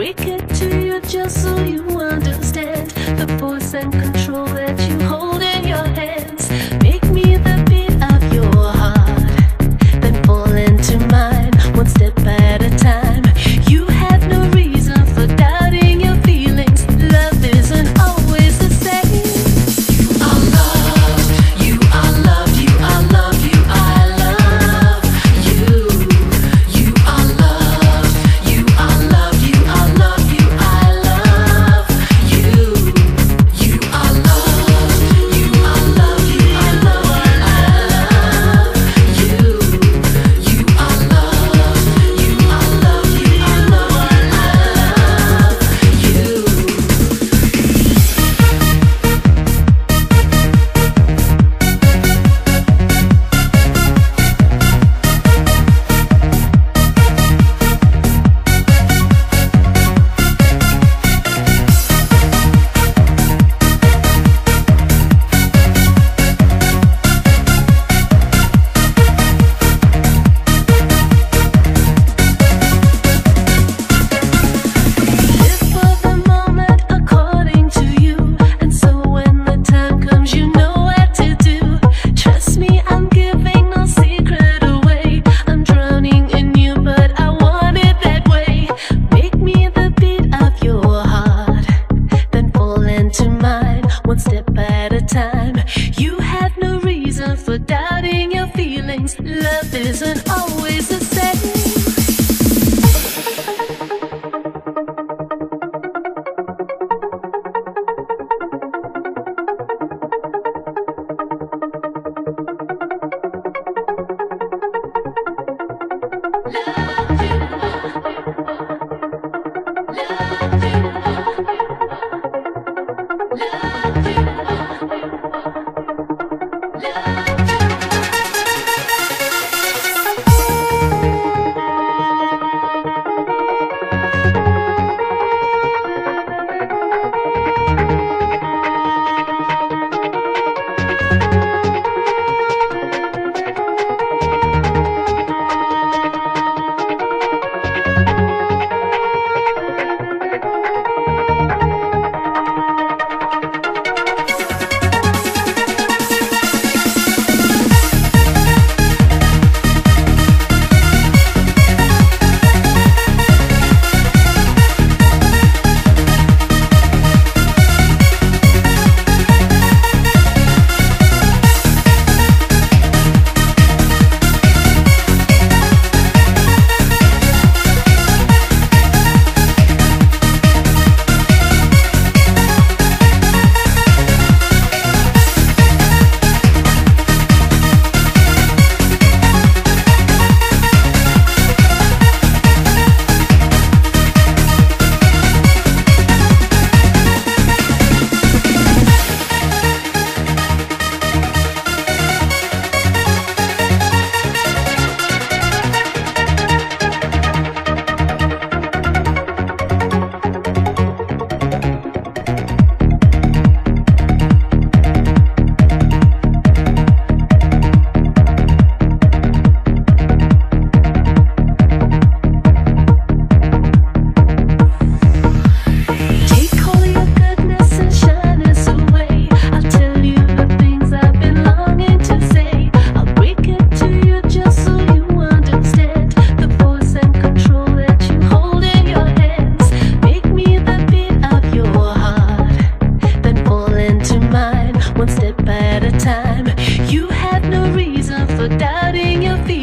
break it to you just so you understand the force and control that you things. Love isn't always the same. Love. You have no reason for doubting your feelings.